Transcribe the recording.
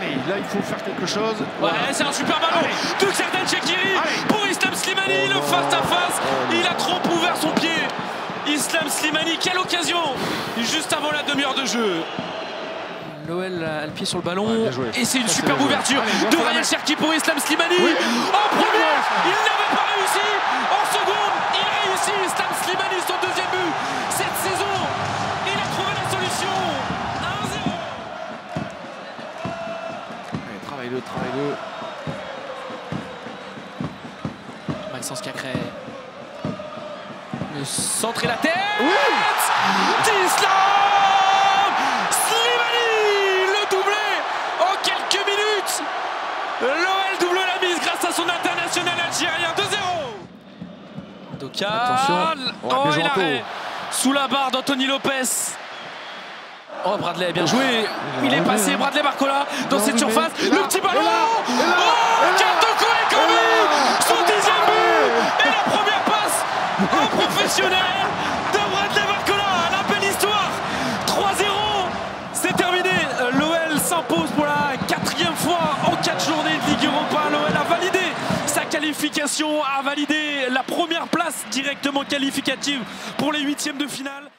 Allez, là il faut faire quelque chose. Ouais, c'est un super ballon de Xherdan Shaqiri pour Islam Slimani, le face à face. Il a trop ouvert son pied. Islam Slimani, quelle occasion Juste avant la demi-heure de jeu. L'OL a le pied sur le ballon Ouais, et c'est une Ça, superbe ouverture Allez, de Ryan. Cherki pour Islam Slimani. Oui. En premier, Oui. il Allez, travaille-le, travaille-le. Maxence Cacré. Le centre et la tête d'Islam Slimani Le doublé en quelques minutes L'OL double la mise grâce à son international algérien 2-0 Doka Attention. Oh. Sous la barre d'Anthony Lopez Oh Bradley, bien joué. Il est passé hein. Bradley Barcola dans cette surface. Le petit et ballon Oh Et là. Son dixième but. Et la première passe en professionnel de Bradley Barcola La belle histoire. 3-0 C'est terminé. L'OL s'impose pour la quatrième fois en quatre journées de Ligue Europa. L'OL a validé sa qualification, a validé la première place directement qualificative pour les huitièmes de finale.